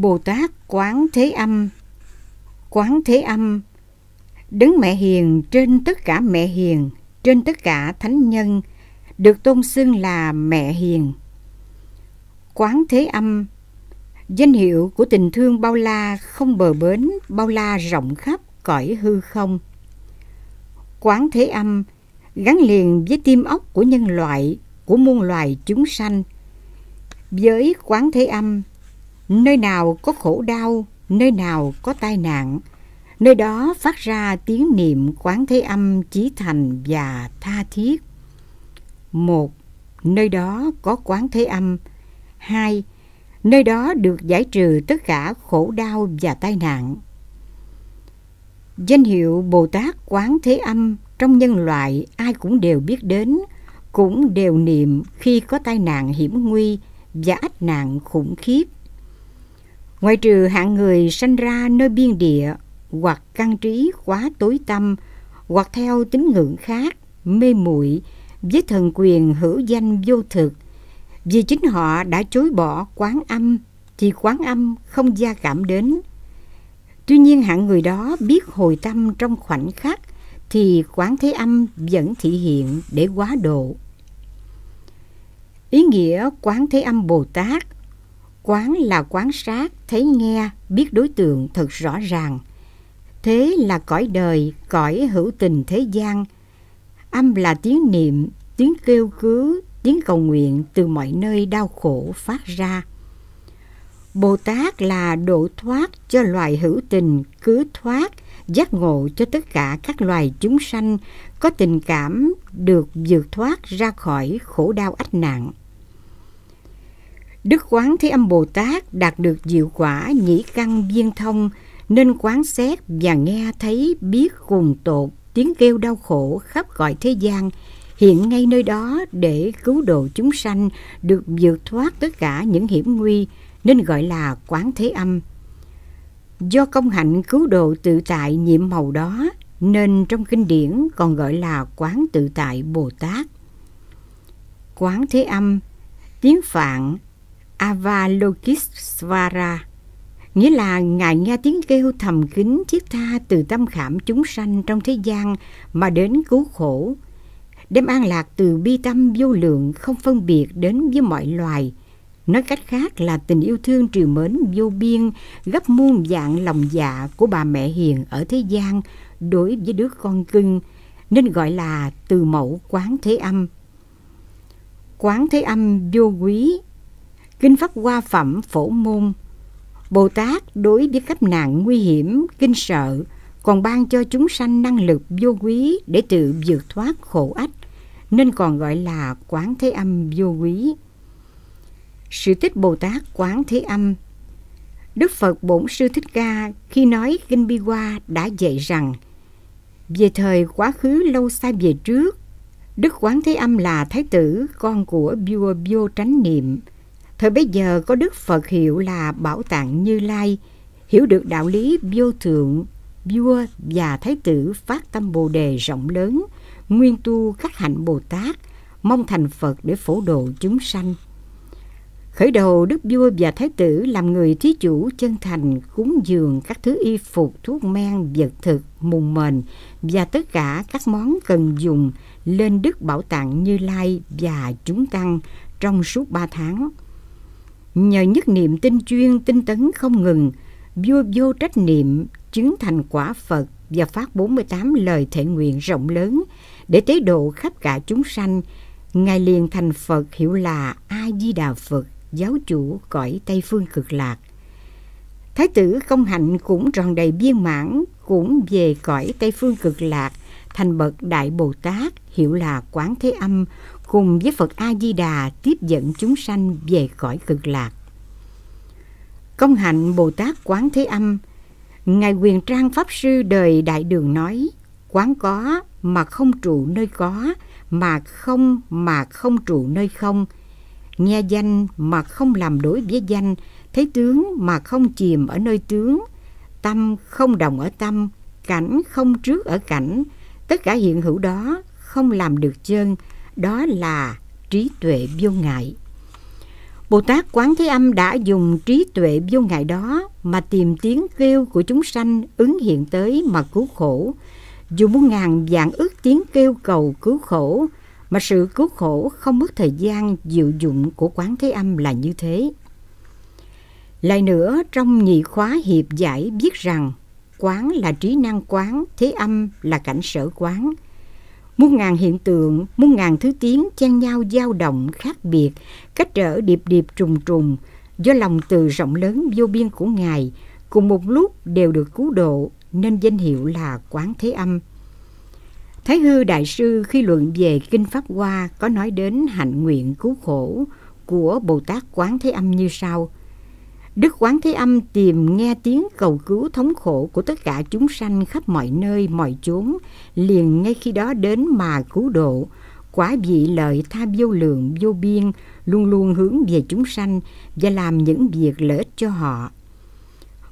Bồ Tát Quán Thế Âm Quán Thế Âm Đứng mẹ hiền trên tất cả mẹ hiền, trên tất cả thánh nhân, được tôn xưng là mẹ hiền. Quán Thế Âm Danh hiệu của tình thương bao la không bờ bến, bao la rộng khắp cõi hư không. Quán Thế Âm gắn liền với tim óc của nhân loại, của muôn loài chúng sanh. Với Quán Thế Âm, nơi nào có khổ đau, nơi nào có tai nạn, nơi đó phát ra tiếng niệm Quán Thế Âm chí thành và tha thiết. Một, nơi đó có Quán Thế Âm. Hai, nơi đó được giải trừ tất cả khổ đau và tai nạn. Danh hiệu Bồ Tát Quán Thế Âm trong nhân loại ai cũng đều biết đến, cũng đều niệm khi có tai nạn hiểm nguy và ách nạn khủng khiếp. Ngoài trừ hạng người sanh ra nơi biên địa hoặc căn trí quá tối tâm hoặc theo tín ngưỡng khác, mê muội với thần quyền hữu danh vô thực, vì chính họ đã chối bỏ quán âm thì quán âm không gia cảm đến. Tuy nhiên hạng người đó biết hồi tâm trong khoảnh khắc thì quán thế âm vẫn thị hiện để quá độ. Ý nghĩa quán thế âm Bồ Tát Quán là quán sát, thấy nghe, biết đối tượng thật rõ ràng. Thế là cõi đời, cõi hữu tình thế gian. Âm là tiếng niệm, tiếng kêu cứu, tiếng cầu nguyện từ mọi nơi đau khổ phát ra. Bồ Tát là độ thoát cho loài hữu tình cứ thoát, giác ngộ cho tất cả các loài chúng sanh có tình cảm được vượt thoát ra khỏi khổ đau ách nạn. Đức Quán Thế Âm Bồ Tát đạt được diệu quả nhĩ căn viên thông nên quán xét và nghe thấy biết cùng tột tiếng kêu đau khổ khắp gọi thế gian hiện ngay nơi đó để cứu độ chúng sanh được vượt thoát tất cả những hiểm nguy nên gọi là quán thế âm. Do công hạnh cứu độ tự tại nhiệm màu đó nên trong kinh điển còn gọi là quán tự tại Bồ Tát. Quán thế âm, tiếng Phạn Avalokitesvara, nghĩa là Ngài nghe tiếng kêu thầm kín thiết tha từ tâm khảm chúng sanh trong thế gian mà đến cứu khổ, đem an lạc từ bi tâm vô lượng không phân biệt đến với mọi loài. Nói cách khác là tình yêu thương triều mến vô biên gấp muôn dạng lòng dạ của bà mẹ hiền ở thế gian đối với đứa con cưng, nên gọi là từ mẫu quán thế âm. Quán thế âm vô quý Kinh Pháp Hoa Phẩm Phổ Môn. Bồ Tát đối với khắp nạn nguy hiểm, kinh sợ, còn ban cho chúng sanh năng lực vô quý để tự vượt thoát khổ ách, nên còn gọi là quán thế âm vô quý. Sự tích Bồ Tát quán thế âm. Đức Phật Bổn Sư Thích Ca khi nói Kinh Bi Hoa đã dạy rằng về thời quá khứ lâu xa về trước, Đức Quán Thế Âm là Thái tử, con của vua vô tránh niệm, Thời bây giờ có Đức Phật hiệu là Bảo Tạng Như Lai, hiểu được đạo lý vô thượng, vua và thái tử phát tâm Bồ đề rộng lớn, nguyên tu các hạnh Bồ Tát, mong thành Phật để phổ độ chúng sanh. Khởi đầu Đức Vua và Thái tử làm người thí chủ chân thành cúng dường các thứ y phục, thuốc men, vật thực, mùng mền và tất cả các món cần dùng lên Đức Bảo Tạng Như Lai và chúng tăng trong suốt ba tháng. Nhờ nhất niệm tinh chuyên tinh tấn không ngừng, vua vô trách niệm chứng thành quả Phật và phát 48 lời thể nguyện rộng lớn để tế độ khắp cả chúng sanh. Ngài liền thành Phật hiệu là A-di-đà Phật, giáo chủ cõi Tây Phương cực lạc. Thái tử công hạnh cũng tròn đầy viên mãn, cũng về cõi Tây Phương cực lạc, thành bậc Đại Bồ Tát, hiệu là Quán Thế Âm, cùng với Phật A-di-đà tiếp dẫn chúng sanh về cõi cực lạc. Công hạnh Bồ Tát Quán Thế Âm, Ngài Quyền Trang Pháp Sư đời Đại Đường nói, quán có mà không trụ nơi có, mà không mà không trụ nơi không, nghe danh mà không làm đối với danh, thấy tướng mà không chìm ở nơi tướng, tâm không đồng ở tâm, cảnh không trước ở cảnh, tất cả hiện hữu đó không làm được chân, đó là trí tuệ vô ngại. Bồ Tát Quán Thế Âm đã dùng trí tuệ vô ngại đó mà tìm tiếng kêu của chúng sanh ứng hiện tới mà cứu khổ. Dù muôn ngàn vạn ước tiếng kêu cầu cứu khổ, mà sự cứu khổ không mất thời gian diệu dụng của Quán Thế Âm là như thế. Lại nữa, trong nhị khóa hiệp giải biết rằng quán là trí năng quán, thế âm là cảnh sở quán. Muôn ngàn hiện tượng, muôn ngàn thứ tiếng chen nhau dao động khác biệt, cách trở điệp điệp trùng trùng, do lòng từ rộng lớn vô biên của Ngài, cùng một lúc đều được cứu độ, nên danh hiệu là quán thế âm. Thái Hư Đại Sư khi luận về Kinh Pháp Hoa có nói đến hạnh nguyện cứu khổ của Bồ Tát Quán Thế Âm như sau – Đức Quán Thế Âm tìm nghe tiếng cầu cứu thống khổ của tất cả chúng sanh khắp mọi nơi, mọi chốn, liền ngay khi đó đến mà cứu độ. Quả vị lợi tha vô lượng, vô biên, luôn luôn hướng về chúng sanh và làm những việc lợi ích cho họ.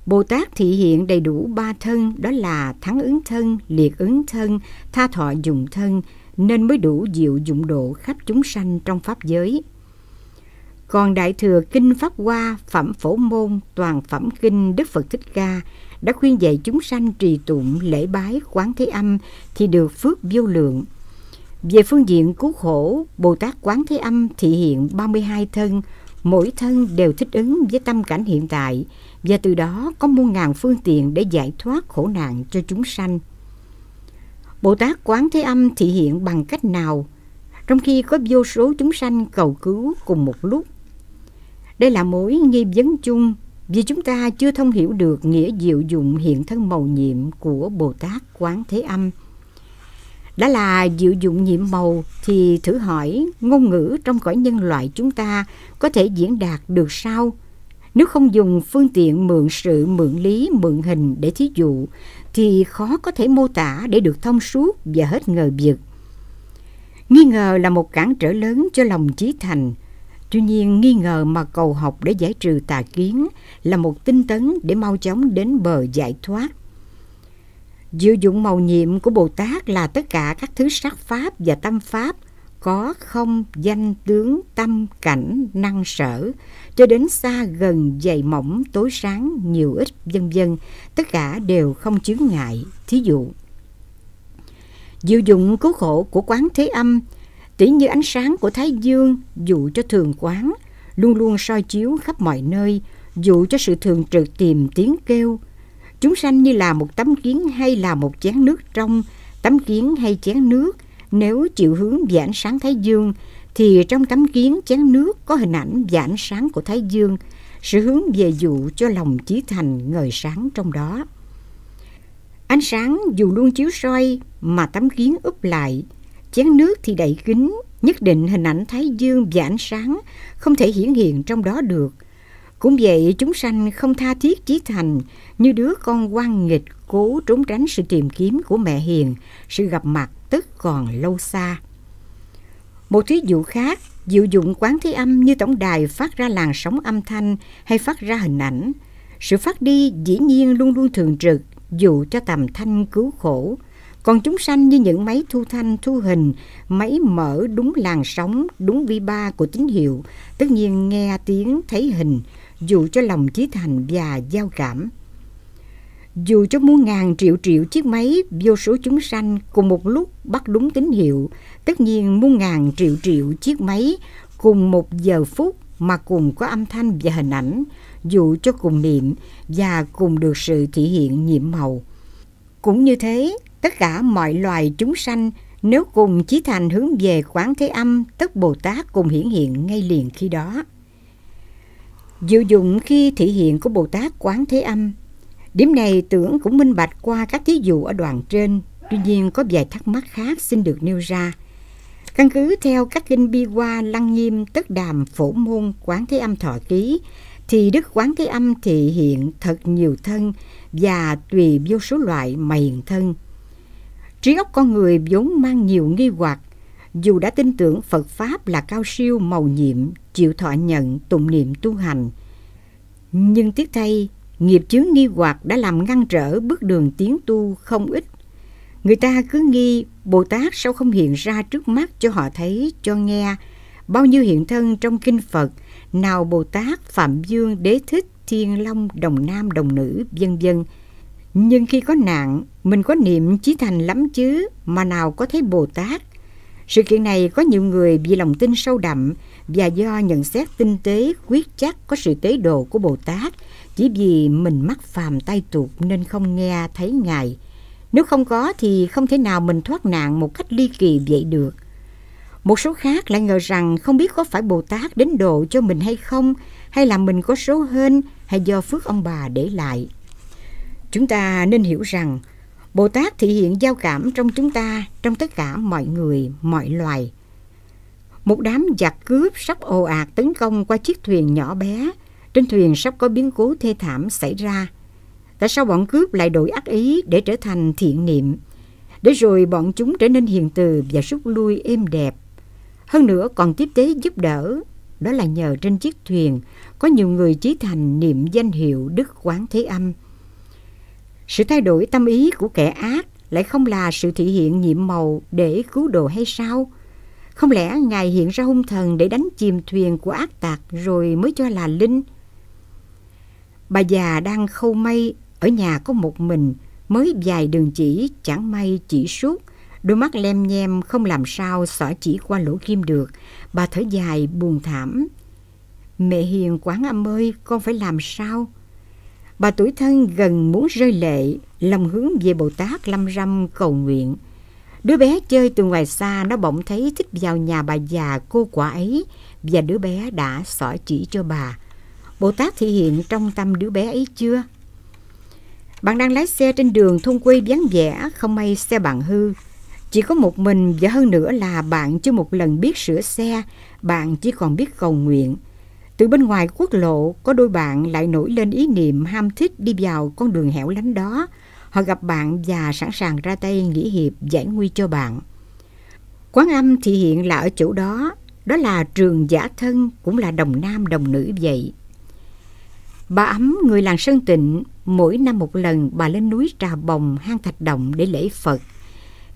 Bồ Tát thị hiện đầy đủ ba thân, đó là thắng ứng thân, liệt ứng thân, tha thọ dùng thân, nên mới đủ diệu dụng độ khắp chúng sanh trong Pháp giới. Còn Đại Thừa Kinh Pháp Hoa, Phẩm Phổ Môn, Toàn Phẩm Kinh Đức Phật Thích Ca đã khuyên dạy chúng sanh trì tụng lễ bái quán thế âm thì được phước vô lượng. Về phương diện cứu khổ, Bồ Tát Quán Thế Âm thị hiện 32 thân, mỗi thân đều thích ứng với tâm cảnh hiện tại và từ đó có muôn ngàn phương tiện để giải thoát khổ nạn cho chúng sanh. Bồ Tát Quán Thế Âm thị hiện bằng cách nào? Trong khi có vô số chúng sanh cầu cứu cùng một lúc, đây là mối nghi vấn chung vì chúng ta chưa thông hiểu được nghĩa diệu dụng hiện thân màu nhiệm của Bồ Tát Quán Thế Âm. Đã là diệu dụng nhiệm màu thì thử hỏi ngôn ngữ trong cõi nhân loại chúng ta có thể diễn đạt được sao? Nếu không dùng phương tiện mượn sự, mượn lý, mượn hình để thí dụ thì khó có thể mô tả để được thông suốt và hết ngờ vực. Nghi ngờ là một cản trở lớn cho lòng trí thành, Tuy nhiên, nghi ngờ mà cầu học để giải trừ tà kiến là một tinh tấn để mau chóng đến bờ giải thoát. Diệu dụng màu nhiệm của Bồ Tát là tất cả các thứ sắc pháp và tâm pháp có không danh tướng tâm cảnh năng sở cho đến xa gần dày mỏng tối sáng nhiều ít vân vân tất cả đều không chướng ngại thí dụ diệu dụng cứu khổ của quán thế âm tỉ như ánh sáng của Thái Dương dụ cho thường quán, luôn luôn soi chiếu khắp mọi nơi, dụ cho sự thường trực tìm tiếng kêu. Chúng sanh như là một tấm kiến hay là một chén nước trong, tấm kiến hay chén nước, nếu chịu hướng về ánh sáng Thái Dương, thì trong tấm kiến chén nước có hình ảnh và ánh sáng của Thái Dương, sự hướng về dụ cho lòng chí thành ngời sáng trong đó. Ánh sáng dù luôn chiếu soi mà tấm kiến úp lại, Chén nước thì đậy kín, nhất định hình ảnh Thái Dương và ánh sáng không thể hiển hiện trong đó được. Cũng vậy chúng sanh không tha thiết chí thành như đứa con quan nghịch cố trốn tránh sự tìm kiếm của mẹ hiền, sự gặp mặt tức còn lâu xa. Một thí dụ khác, diệu dụng quán thế âm như tổng đài phát ra làn sóng âm thanh hay phát ra hình ảnh. Sự phát đi dĩ nhiên luôn luôn thường trực, dù cho tầm thanh cứu khổ, còn chúng sanh như những máy thu thanh, thu hình, máy mở đúng làn sóng, đúng vi ba của tín hiệu, tất nhiên nghe tiếng, thấy hình, dù cho lòng trí thành và giao cảm. Dù cho muôn ngàn triệu triệu chiếc máy, vô số chúng sanh cùng một lúc bắt đúng tín hiệu, tất nhiên muôn ngàn triệu triệu chiếc máy cùng một giờ phút mà cùng có âm thanh và hình ảnh, dù cho cùng niệm và cùng được sự thể hiện nhiệm màu. Cũng như thế, tất cả mọi loài chúng sanh nếu cùng chí thành hướng về quán thế âm, tất Bồ Tát cùng hiển hiện ngay liền khi đó. Diệu dụng khi thị hiện của Bồ Tát quán thế âm, điểm này tưởng cũng minh bạch qua các thí dụ ở đoạn trên, tuy nhiên có vài thắc mắc khác xin được nêu ra. Căn cứ theo các kinh bi hoa lăng nghiêm tất đàm phổ môn quán thế âm thọ ký, thì Đức Quán Thế Âm thị hiện thật nhiều thân và tùy vô số loại mà hiện thân. Trí óc con người vốn mang nhiều nghi hoặc, dù đã tin tưởng Phật Pháp là cao siêu màu nhiệm, chịu thọ nhận, tụng niệm tu hành. Nhưng tiếc thay, nghiệp chướng nghi hoặc đã làm ngăn trở bước đường tiến tu không ít. Người ta cứ nghi Bồ Tát sao không hiện ra trước mắt cho họ thấy, cho nghe, bao nhiêu hiện thân trong kinh Phật, nào Bồ Tát, Phạm Dương, Đế Thích, Thiên Long, Đồng Nam, Đồng Nữ, vân vân. Nhưng khi có nạn, mình có niệm chí thành lắm chứ, mà nào có thấy Bồ Tát. Sự kiện này có nhiều người vì lòng tin sâu đậm và do nhận xét tinh tế, quyết chắc có sự tế độ của Bồ Tát, chỉ vì mình mắc phàm tay tuột nên không nghe thấy Ngài. Nếu không có thì không thể nào mình thoát nạn một cách ly kỳ vậy được. Một số khác lại ngờ rằng không biết có phải Bồ Tát đến độ cho mình hay không, hay là mình có số hơn, hay do phước ông bà để lại. Chúng ta nên hiểu rằng Bồ Tát thể hiện giao cảm trong chúng ta, trong tất cả mọi người, mọi loài. Một đám giặc cướp sắp ồ ạt tấn công qua chiếc thuyền nhỏ bé. Trên thuyền sắp có biến cố thê thảm xảy ra. Tại sao bọn cướp lại đổi ác ý để trở thành thiện niệm? Để rồi bọn chúng trở nên hiền từ và rút lui êm đẹp. Hơn nữa còn tiếp tế giúp đỡ. Đó là nhờ trên chiếc thuyền có nhiều người chí thành niệm danh hiệu Đức Quán Thế Âm. Sự thay đổi tâm ý của kẻ ác lại không là sự thể hiện nhiệm màu để cứu đồ hay sao? Không lẽ Ngài hiện ra hung thần để đánh chìm thuyền của ác tặc rồi mới cho là linh? Bà già đang khâu mây, ở nhà có một mình, mới vài đường chỉ, chẳng may chỉ suốt. Đôi mắt lem nhem không làm sao xỏ chỉ qua lỗ kim được. Bà thở dài buồn thảm. Mẹ hiền quán âm ơi, con phải làm sao? Bà tuổi thân gần muốn rơi lệ, lòng hướng về Bồ Tát lâm râm cầu nguyện. Đứa bé chơi từ ngoài xa nó bỗng thấy thích vào nhà bà già cô quả ấy và đứa bé đã xỏ chỉ cho bà. Bồ Tát thể hiện trong tâm đứa bé ấy chưa? Bạn đang lái xe trên đường thôn quê vắng vẻ, không may xe bạn hư. Chỉ có một mình và hơn nữa là bạn chưa một lần biết sửa xe, bạn chỉ còn biết cầu nguyện. Từ bên ngoài quốc lộ, có đôi bạn lại nổi lên ý niệm ham thích đi vào con đường hẻo lánh đó. Họ gặp bạn và sẵn sàng ra tay nghỉ hiệp giải nguy cho bạn. Quán âm thì hiện là ở chỗ đó, đó là trường giả thân, cũng là đồng nam đồng nữ vậy. Bà ấm người làng Sơn Tịnh, mỗi năm một lần bà lên núi Trà Bồng, hang Thạch Động để lễ Phật.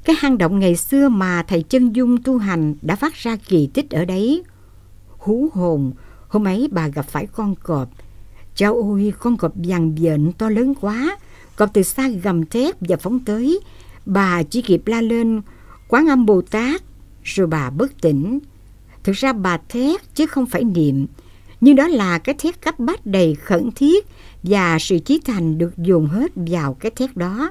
Cái hang động ngày xưa mà thầy chân dung tu hành đã phát ra kỳ tích ở đấy. Hú hồn, hôm ấy bà gặp phải con cọp. Cháu ôi, con cọp vàng vện to lớn quá. Cọp từ xa gầm thét và phóng tới. Bà chỉ kịp la lên, quán âm Bồ Tát, rồi bà bất tỉnh. Thực ra bà thét chứ không phải niệm. Nhưng đó là cái thét cấp bách đầy khẩn thiết và sự chí thành được dồn hết vào cái thét đó.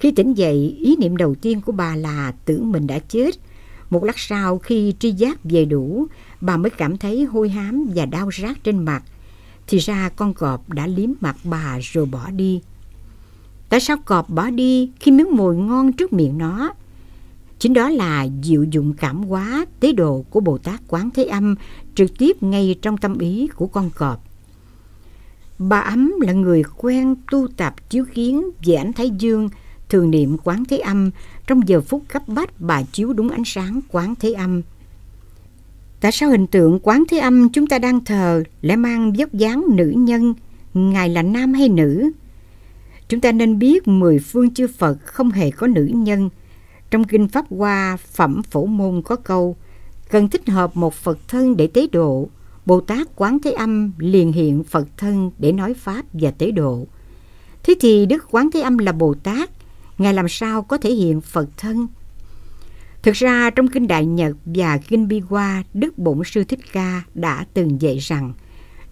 Khi tỉnh dậy, ý niệm đầu tiên của bà là tưởng mình đã chết. Một lát sau khi tri giác về đủ, bà mới cảm thấy hôi hám và đau rát trên mặt. Thì ra con cọp đã liếm mặt bà rồi bỏ đi. Tại sao cọp bỏ đi khi miếng mồi ngon trước miệng nó? Chính đó là diệu dụng cảm hóa tế độ của Bồ Tát Quán Thế Âm trực tiếp ngay trong tâm ý của con cọp. Bà Ấm là người quen tu tập chiếu kiến về ánh Thái Dương, thường niệm Quán Thế Âm, trong giờ phút cấp bách bà chiếu đúng ánh sáng Quán Thế Âm. Tại sao hình tượng Quán Thế Âm chúng ta đang thờ lại mang dốc dáng nữ nhân, Ngài là nam hay nữ? Chúng ta nên biết mười phương chư Phật không hề có nữ nhân. Trong Kinh Pháp Hoa, Phẩm Phổ Môn có câu, cần thích hợp một Phật thân để tế độ, Bồ Tát Quán Thế Âm liền hiện Phật thân để nói Pháp và tế độ. Thế thì Đức Quán Thế Âm là Bồ Tát, Ngài làm sao có thể hiện Phật thân? Thực ra trong Kinh Đại Nhật và Kinh Bi Hoa, Đức Bổn Sư Thích Ca đã từng dạy rằng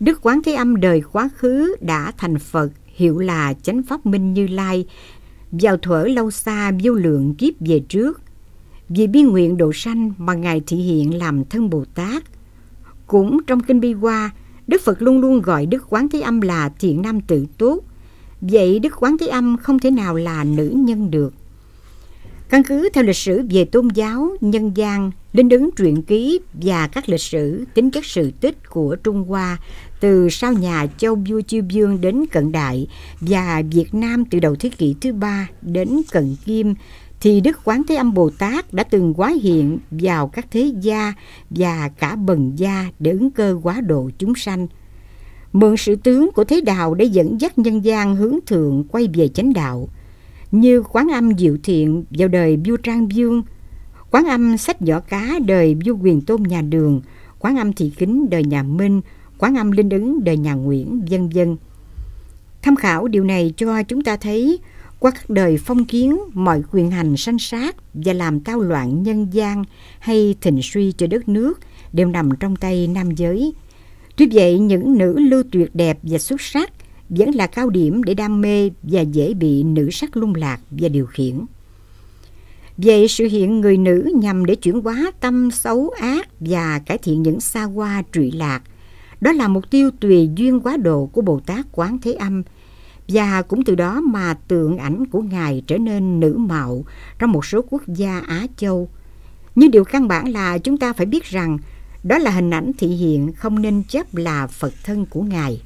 Đức Quán Thế Âm đời quá khứ đã thành Phật hiệu là Chánh Pháp Minh Như Lai vào thuở lâu xa vô lượng kiếp về trước. Vì bi nguyện độ sanh mà Ngài thị hiện làm thân Bồ Tát. Cũng trong Kinh Bi Hoa, Đức Phật luôn luôn gọi Đức Quán Thế Âm là thiện nam tự tốt. Vậy Đức Quán Thế Âm không thể nào là nữ nhân được. Căn cứ theo lịch sử về tôn giáo, nhân gian, linh ứng truyện ký và các lịch sử tính chất sự tích của Trung Hoa từ sau nhà Châu Vua Chiêu Dương đến cận đại và Việt Nam từ đầu thế kỷ thứ ba đến cận kim thì Đức Quán Thế Âm Bồ Tát đã từng quá hiện vào các thế gia và cả bần gia để ứng cơ quá độ chúng sanh. Mượn sự tướng của thế đạo để dẫn dắt nhân gian hướng thượng quay về chánh đạo. Như quán âm diệu thiện vào đời vua Trang Dương, quán âm sách võ cá đời vua quyền tôn nhà đường, quán âm thị kính đời nhà Minh, quán âm linh ứng đời nhà Nguyễn, vân vân. Tham khảo điều này cho chúng ta thấy qua các đời phong kiến mọi quyền hành sanh sát và làm tao loạn nhân gian hay thịnh suy cho đất nước đều nằm trong tay nam giới. Tuy vậy, những nữ lưu tuyệt đẹp và xuất sắc vẫn là cao điểm để đam mê và dễ bị nữ sắc lung lạc và điều khiển. Vậy sự hiện người nữ nhằm để chuyển hóa tâm xấu ác và cải thiện những xa hoa trụy lạc. Đó là mục tiêu tùy duyên quá độ của Bồ Tát Quán Thế Âm và cũng từ đó mà tượng ảnh của Ngài trở nên nữ mạo trong một số quốc gia Á Châu. Nhưng điều căn bản là chúng ta phải biết rằng đó là hình ảnh thị hiện không nên chấp là Phật thân của Ngài.